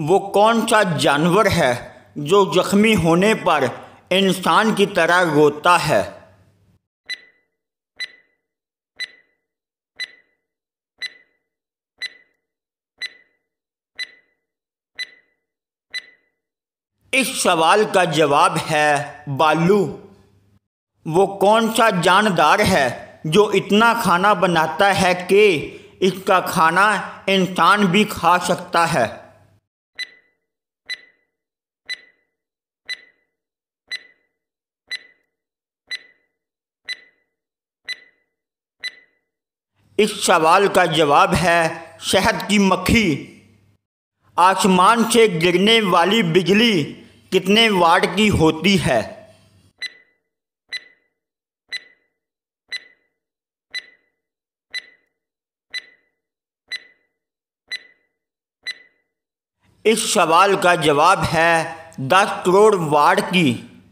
वो कौन सा जानवर है जो जख्मी होने पर इंसान की तरह रोता है? इस सवाल का जवाब है बालू। वो कौन सा जानदार है जो इतना खाना बनाता है कि इसका खाना इंसान भी खा सकता है? इस सवाल का जवाब है, शहद की मक्खी। आसमान से गिरने वाली बिजली कितने वाट की होती है? इस सवाल का जवाब है, दस करोड़ वाट की।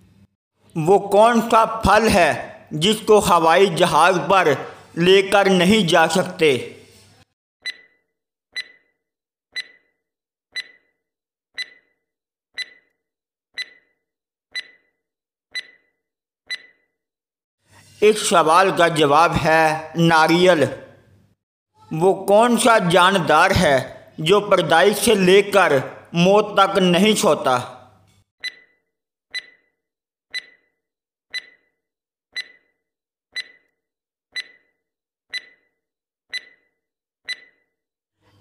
वो कौन सा फल है जिसको हवाई जहाज़ पर लेकर नहीं जा सकते। इस सवाल का जवाब है, नारियल। वो कौन सा जानदार है जो पैदाइश से लेकर मौत तक नहीं सोता?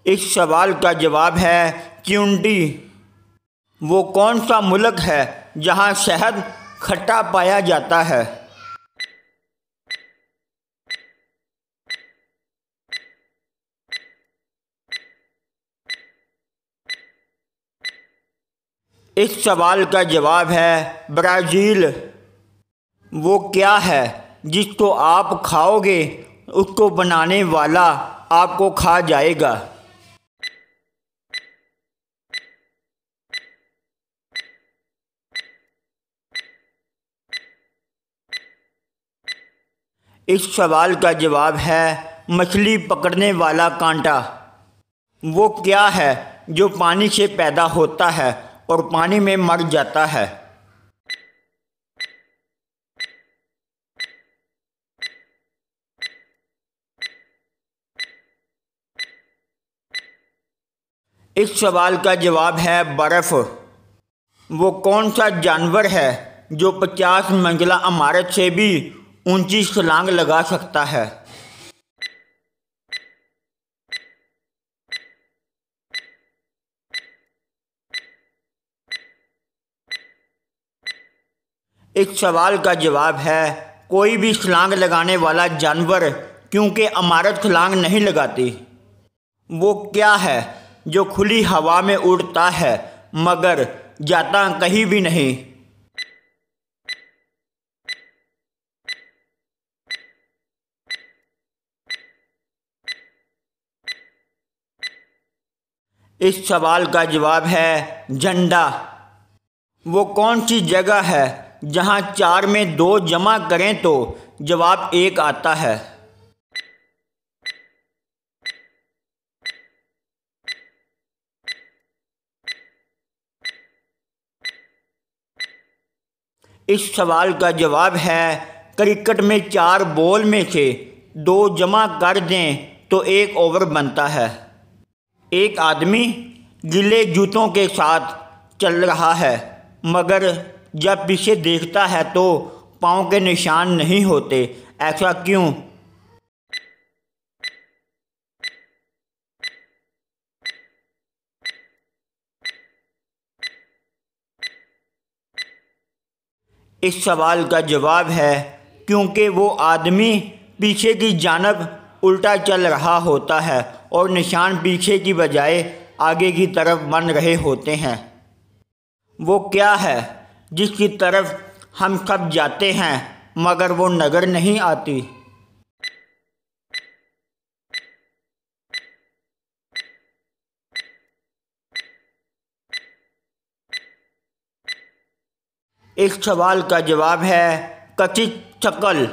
इस सवाल का जवाब है क्यूंडी। वो कौन सा मुल्क है जहाँ शहद खट्टा पाया जाता है? इस सवाल का जवाब है ब्राज़ील। वो क्या है जिसको आप खाओगे, उसको बनाने वाला आपको खा जाएगा। इस सवाल का जवाब है मछली पकड़ने वाला कांटा। वो क्या है जो पानी से पैदा होता है और पानी में मर जाता है? इस सवाल का जवाब है बर्फ़। वो कौन सा जानवर है जो पचास मंजिला इमारत से भी ऊँची छलांग लगा सकता है। इस सवाल का जवाब है, कोई भी छलांग लगाने वाला जानवर, क्योंकि अमारत छलांग नहीं लगाती। वो क्या है, जो खुली हवा में उड़ता है, मगर जाता कहीं भी नहीं? इस सवाल का जवाब है झंडा। वो कौन सी जगह है जहाँ चार में दो जमा करें तो जवाब एक आता है? इस सवाल का जवाब है क्रिकेट में चार बॉल में से दो जमा कर दें तो एक ओवर बनता है। एक आदमी गिले जूतों के साथ चल रहा है, मगर जब पीछे देखता है तो पाँव के निशान नहीं होते। ऐसा क्यों? इस सवाल का जवाब है, क्योंकि वो आदमी पीछे की जानब उल्टा चल रहा होता है और निशान पीछे की बजाय आगे की तरफ़ बन रहे होते हैं। वो क्या है जिसकी तरफ़ हम सब जाते हैं, मगर वो नज़र नहीं आती? इस सवाल का जवाब है, कथित शकल